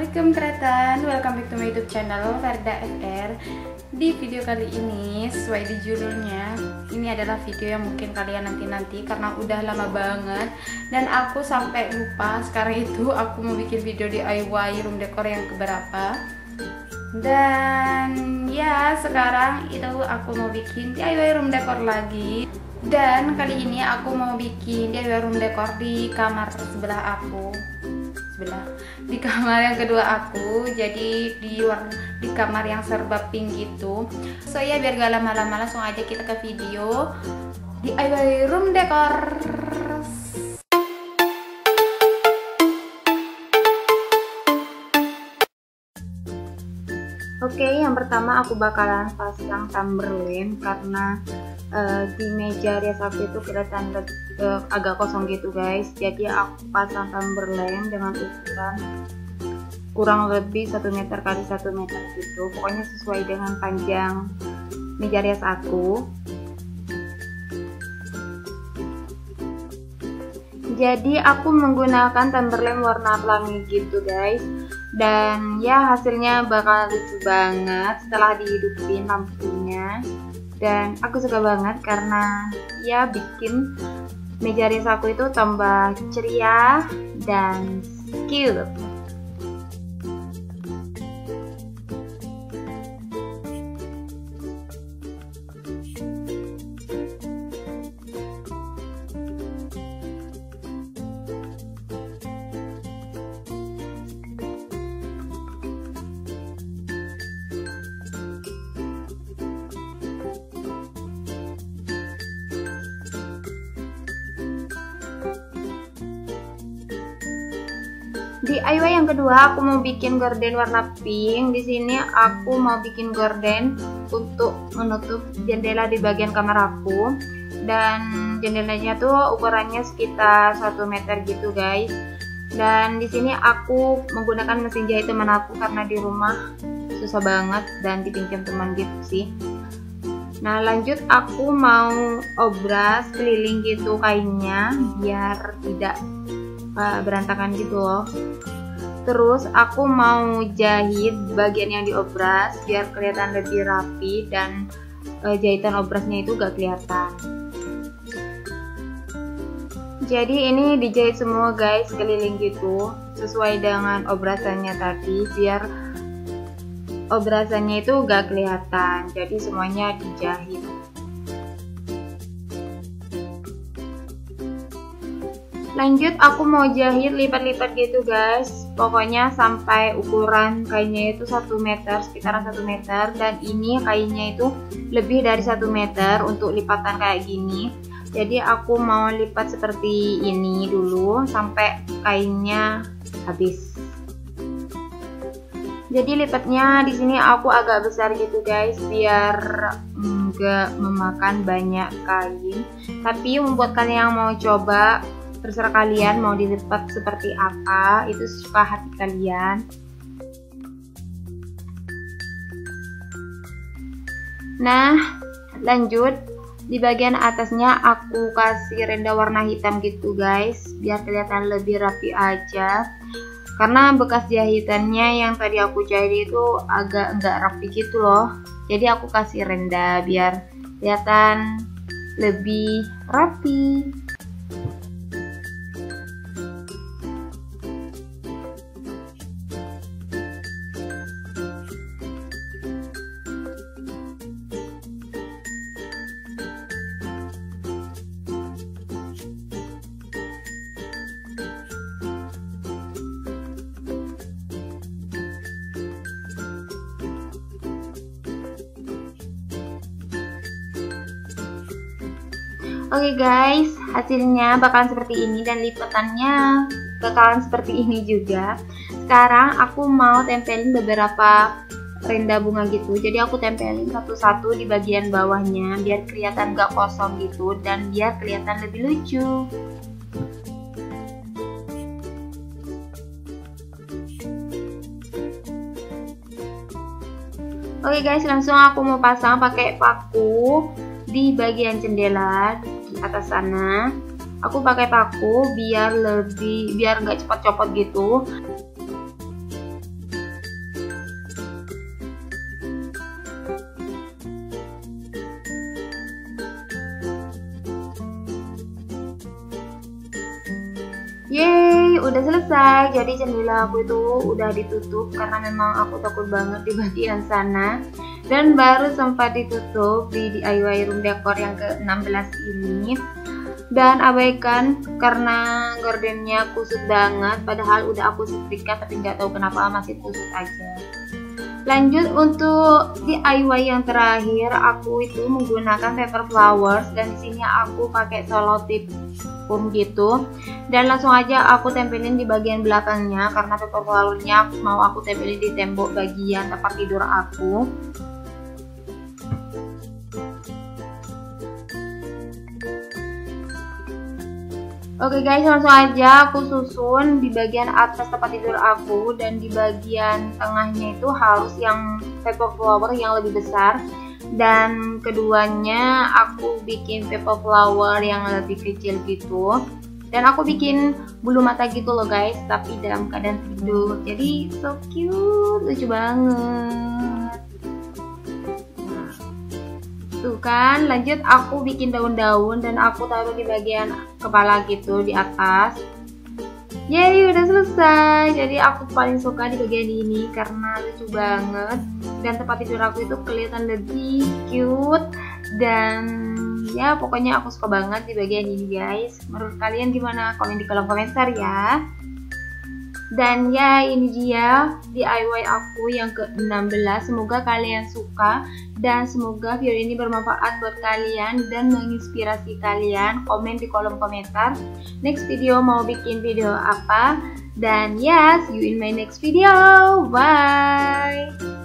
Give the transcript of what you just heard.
Assalamualaikum Kretan, welcome back to my youtube channel Verda FR Di video kali ini, sesuai di judulnya Ini adalah video yang mungkin kalian nanti-nanti Karena udah lama banget. Dan aku sampai lupa sekarang itu Aku mau bikin video DIY room decor yang keberapa. Dan ya sekarang itu aku mau bikin DIY room decor lagi. Dan kali ini aku mau bikin DIY room decor di kamar sebelah aku sebelah di kamar yang kedua aku jadi di di kamar yang serba pink gitu so ya biar gak lama-lama langsung aja kita ke video. Di DIY room decor Oke, okay, yang pertama aku bakalan pasang Timberland karena uh, di meja rias aku itu kelihatan uh, agak kosong gitu guys. Jadi aku pasang Timberland dengan ukuran kurang lebih 1 meter kali 1 meter gitu. Pokoknya sesuai dengan panjang meja rias aku. Jadi aku menggunakan Timberland warna pelangi gitu guys. Dan ya hasilnya bakal lucu banget setelah dihidupin lampunya dan aku suka banget karena ya bikin meja rias aku itu tambah ceria dan cute DIY yang kedua aku mau bikin gorden warna pink. Di sini aku mau bikin gorden untuk menutup jendela di bagian kamar aku. Dan jendelanya tuh ukurannya sekitar 1 meter gitu, guys. Dan di sini aku menggunakan mesin jahit teman aku karena di rumah susah banget dan dipinjam teman gitu sih. Nah lanjut aku mau obras keliling gitu kainnya biar tidak uh, berantakan gitu loh. Terus aku mau jahit bagian yang diobras biar kelihatan lebih rapi dan uh, jahitan obrasnya itu gak kelihatan. Jadi ini dijahit semua guys keliling gitu sesuai dengan obrasannya tadi biar obrasannya itu gak kelihatan. Jadi semuanya dijahit lanjut aku mau jahit lipat-lipat gitu guys. Pokoknya sampai ukuran kainnya itu 1 meter sekitaran 1 meter. Dan ini kainnya itu lebih dari 1 meter untuk lipatan kayak gini. Jadi aku mau lipat seperti ini dulu sampai kainnya habis. Jadi lipatnya di sini aku agak besar gitu guys biar enggak memakan banyak kain. Tapi membuat kalian yang mau coba terserah kalian mau dilipat seperti apa itu suka hati kalian. Nah lanjut. Di bagian atasnya aku kasih renda warna hitam gitu guys biar kelihatan lebih rapi aja. Karena bekas jahitannya yang tadi aku jahit itu agak enggak rapi gitu loh. Jadi aku kasih renda biar kelihatan lebih rapi Oke okay guys, hasilnya bakalan seperti ini dan lipatannya bakalan seperti ini juga. Sekarang aku mau tempelin beberapa renda bunga gitu. Jadi aku tempelin satu-satu di bagian bawahnya biar kelihatan gak kosong gitu dan biar kelihatan lebih lucu. Oke okay guys, langsung aku mau pasang pakai paku di bagian jendela atas sana aku pakai paku biar lebih biar nggak cepat copot gitu Yeay, udah selesai. Jadi jendela aku itu udah ditutup karena memang aku takut banget di bagian sana dan baru sempat ditutup di DIY room decor yang ke-16 ini. Dan abaikan karena gordennya kusut banget padahal udah aku setrika tapi nggak tahu kenapa masih kusut aja. Lanjut untuk DIY yang terakhir aku itu menggunakan paper flowers dan di sini aku pakai selotip foam gitu. Dan langsung aja aku tempelin di bagian belakangnya karena paper flowersnya mau aku tempelin di tembok bagian tempat tidur aku Oke okay guys, langsung aja aku susun di bagian atas tempat tidur aku dan di bagian tengahnya itu harus yang paper flower yang lebih besar. Dan keduanya aku bikin paper flower yang lebih kecil gitu. Dan aku bikin bulu mata gitu loh guys tapi dalam keadaan tidur. Jadi so cute lucu banget tuh kan lanjut aku bikin daun-daun dan aku taruh di bagian kepala gitu di atas. Yeay udah selesai. Jadi aku paling suka di bagian ini karena lucu banget. Dan tempat tidur aku itu kelihatan lebih cute dan ya pokoknya aku suka banget di bagian ini guys. Menurut kalian gimana? Komen di kolom komentar ya dan ya ini dia DIY aku yang ke-16 Semoga kalian suka Dan semoga video ini bermanfaat buat kalian Dan menginspirasi kalian. Komen di kolom komentar Next video mau bikin video apa. Dan ya see you in my next video. Bye